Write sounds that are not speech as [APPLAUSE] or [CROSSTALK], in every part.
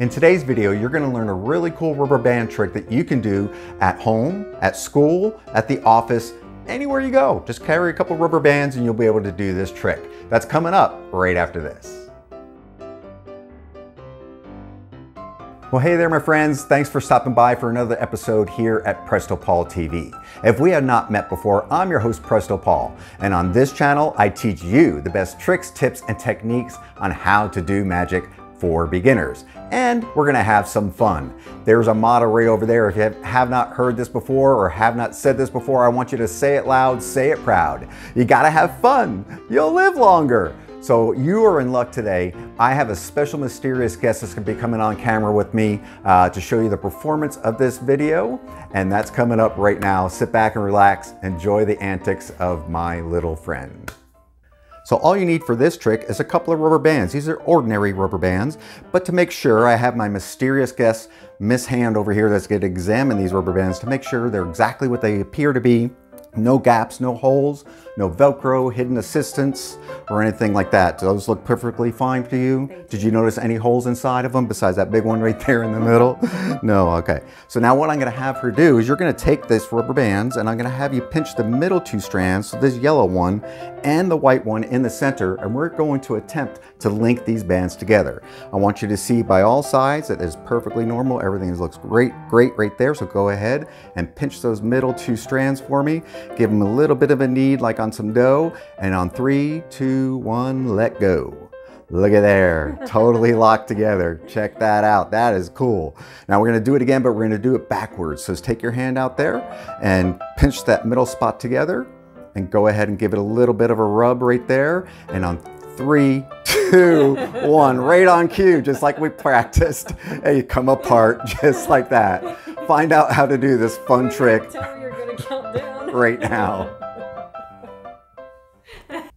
In today's video, you're gonna learn a really cool rubber band trick that you can do at home, at school, at the office, anywhere you go. Just carry a couple rubber bands and you'll be able to do this trick. That's coming up right after this. Well, hey there, my friends. Thanks for stopping by for another episode here at Presto Paul TV. If we have not met before, I'm your host, Presto Paul. And on this channel, I teach you the best tricks, tips, and techniques on how to do magic for beginners. And we're gonna have some fun. There's a motto right over there. If you have not heard this before or have not said this before, I want you to say it loud, say it proud. You gotta have fun. You'll live longer. So you are in luck today. I have a special mysterious guest that's gonna be coming on camera with me uh, to show you the performance of this video. And that's coming up right now. Sit back and relax. Enjoy the antics of my little friend. So all you need for this trick is a couple of rubber bands. These are ordinary rubber bands, but to make sure I have my mysterious guest, Miss Hand over here that's to examine these rubber bands to make sure they're exactly what they appear to be no gaps, no holes, no Velcro, hidden assistance, or anything like that. Do those look perfectly fine to you? Did you notice any holes inside of them besides that big one right [LAUGHS] there in the middle? no, okay. So now what I'm gonna have her do is you're gonna take this rubber bands and I'm gonna have you pinch the middle two strands, so this yellow one and the white one in the center, and we're going to attempt to link these bands together. I want you to see by all sides that is perfectly normal. Everything looks great, great right there. So go ahead and pinch those middle two strands for me. Give them a little bit of a knead like on some dough. And on three, two, one, let go. Look at there, [LAUGHS] totally locked together. Check that out, that is cool. Now we're gonna do it again, but we're gonna do it backwards. So take your hand out there and pinch that middle spot together and go ahead and give it a little bit of a rub right there. And on three, two, [LAUGHS] one, right on cue, just like we practiced. And you come apart [LAUGHS] just like that. Find out how to do this fun trick [LAUGHS] right now.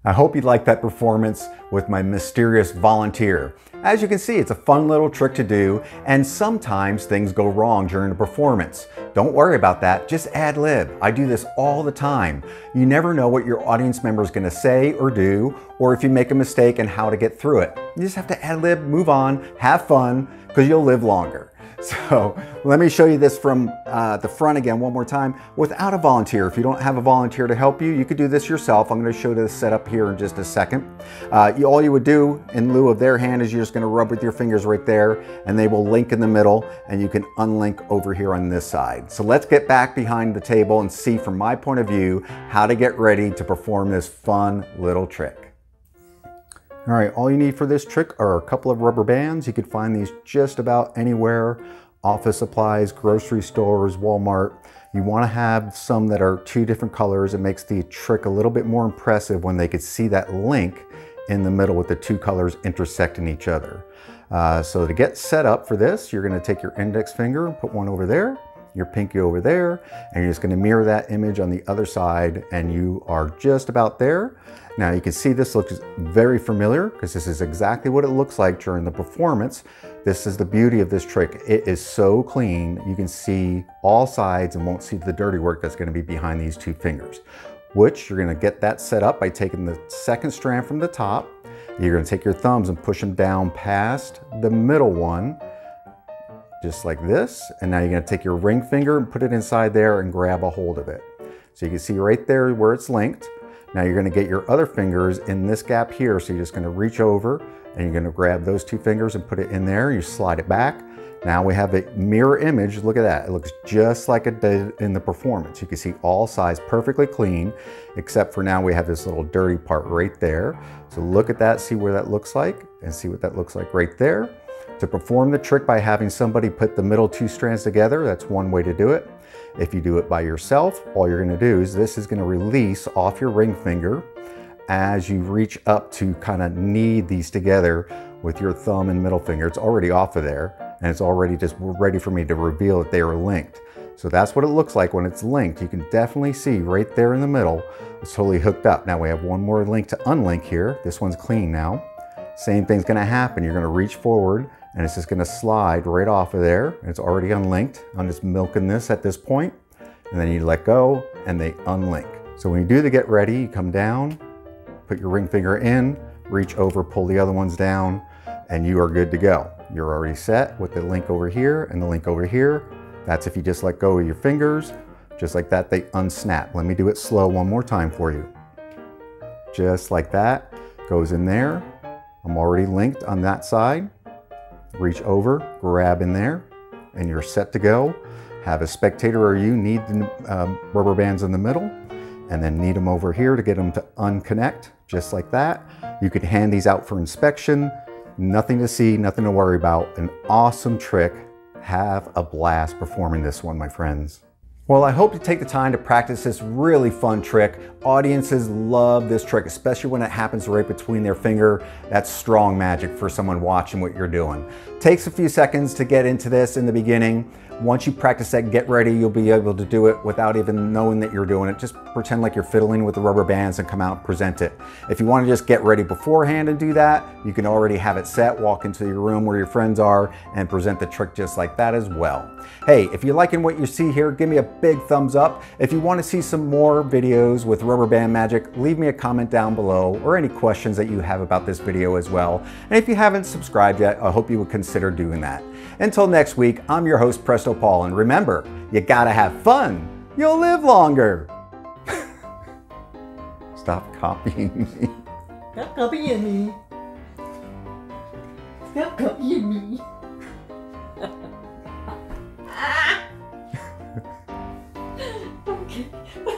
I hope you liked that performance with my mysterious volunteer. As you can see, it's a fun little trick to do, and sometimes things go wrong during the performance. Don't worry about that, just ad lib. I do this all the time. You never know what your audience member is gonna say or do, or if you make a mistake and how to get through it. You just have to ad lib, move on, have fun, because you'll live longer. So let me show you this from uh, the front again one more time without a volunteer. If you don't have a volunteer to help you, you could do this yourself. I'm gonna show you the setup here in just a second. Uh, you, all you would do in lieu of their hand is you're just gonna rub with your fingers right there and they will link in the middle and you can unlink over here on this side. So let's get back behind the table and see from my point of view how to get ready to perform this fun little trick. All right, all you need for this trick are a couple of rubber bands. You could find these just about anywhere, office supplies, grocery stores, Walmart. You wanna have some that are two different colors. It makes the trick a little bit more impressive when they could see that link in the middle with the two colors intersecting each other. Uh, so to get set up for this, you're gonna take your index finger and put one over there, your pinky over there, and you're just gonna mirror that image on the other side and you are just about there. Now you can see this looks very familiar because this is exactly what it looks like during the performance. This is the beauty of this trick. It is so clean. You can see all sides and won't see the dirty work that's gonna be behind these two fingers, which you're gonna get that set up by taking the second strand from the top. You're gonna take your thumbs and push them down past the middle one, just like this. And now you're gonna take your ring finger and put it inside there and grab a hold of it. So you can see right there where it's linked. Now you're gonna get your other fingers in this gap here. So you're just gonna reach over and you're gonna grab those two fingers and put it in there. You slide it back. Now we have a mirror image. Look at that. It looks just like it did in the performance. You can see all sides perfectly clean, except for now we have this little dirty part right there. So look at that, see where that looks like, and see what that looks like right there. To perform the trick by having somebody put the middle two strands together, that's one way to do it. If you do it by yourself, all you're gonna do is this is gonna release off your ring finger as you reach up to kind of knead these together with your thumb and middle finger. It's already off of there and it's already just ready for me to reveal that they are linked. So that's what it looks like when it's linked. You can definitely see right there in the middle, it's totally hooked up. Now we have one more link to unlink here. This one's clean now. Same thing's gonna happen. You're gonna reach forward and it's just gonna slide right off of there. It's already unlinked. I'm just milking this at this point, and then you let go and they unlink. So when you do the get ready, you come down, put your ring finger in, reach over, pull the other ones down, and you are good to go. you're already set with the link over here and the link over here. That's if you just let go of your fingers, just like that, they unsnap. Let me do it slow one more time for you. Just like that, goes in there. I'm already linked on that side. Reach over, grab in there, and you're set to go. Have a spectator or you need the um, rubber bands in the middle, and then need them over here to get them to unconnect, just like that. You could hand these out for inspection. Nothing to see, nothing to worry about. An awesome trick. Have a blast performing this one, my friends. Well, I hope you take the time to practice this really fun trick. Audiences love this trick, especially when it happens right between their finger. That's strong magic for someone watching what you're doing. Takes a few seconds to get into this in the beginning. Once you practice that get ready, you'll be able to do it without even knowing that you're doing it. Just pretend like you're fiddling with the rubber bands and come out and present it. If you want to just get ready beforehand and do that, you can already have it set, walk into your room where your friends are and present the trick just like that as well. Hey, if you're liking what you see here, give me a big thumbs up. If you want to see some more videos with rubber band magic, leave me a comment down below or any questions that you have about this video as well. And if you haven't subscribed yet, I hope you would consider doing that. Until next week, I'm your host, Presto Paul, and remember, you gotta have fun. You'll live longer. [LAUGHS] Stop copying me. Stop copying me. Stop copying me. Porque